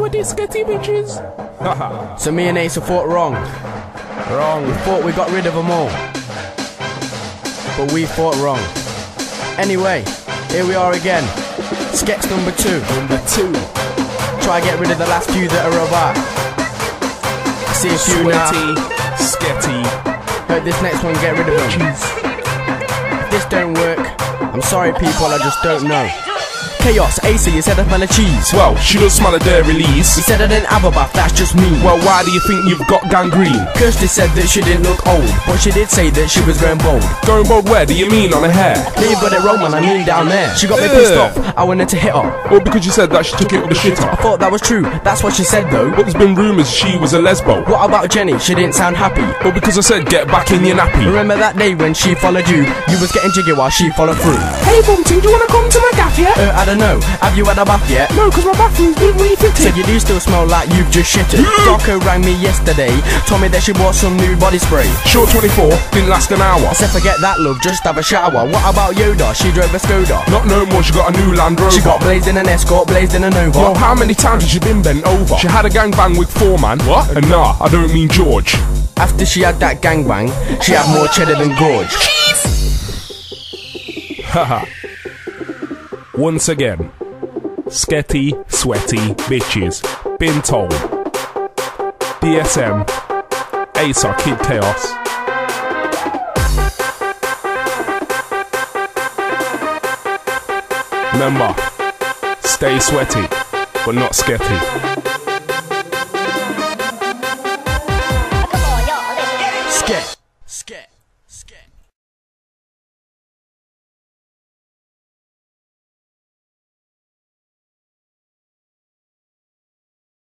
sweaty, sketty bitches. So me and Asa thought wrong. Wrong. We thought we got rid of them all. But we thought wrong. Anyway, here we are again. Sketch number two. Number two. Try get rid of the last few that are about. See if you now. Sketty. Hope this next one get rid of them. If this don't work, I'm sorry people, I just don't know. Chaos, Asa, you said I smell a cheese. Well, she does smell a dairy You release. said I didn't have a bath, that's just me. Well, why do you think you've got gangrene? Kirsty said that she didn't look old, but she did say that she was going bold. Going bold where? Do you mean on her hair? Yeah, you got it wrong, man, I mean down there. She got me pissed off, I wanted to hit her. Or because you said that she took it with the shitter? I thought that was true, that's what she said though. But there's been rumours she was a lesbo. What about Jenny? She didn't sound happy. But because I said get back in your nappy. Remember that day when she followed you? You was getting jiggy while she followed through. Hey, Bumpty, do you want to come to my gaff yet? Uh, I don't know, have you had a bath yet? No, because my bathroom's been So refitted. you do still smell like you've just shitted. Darko rang me yesterday, told me that she bought some new body spray. Short 24, didn't last an hour. I said forget that love, just have a shower. What about Yoda? She drove a Skoda. Not no more, she got a new Land Rover. She got blazed in an Escort, blazed in a Nova. Yo, how many times has she been bent over? She had a gangbang with four man. What? And nah, I don't mean George. After she had that gangbang, she had more cheddar than Gorge. Haha. Once again, sketty, sweaty bitches. Been told. DSM. ASA Kid Chaos. Remember, stay sweaty, but not sketty.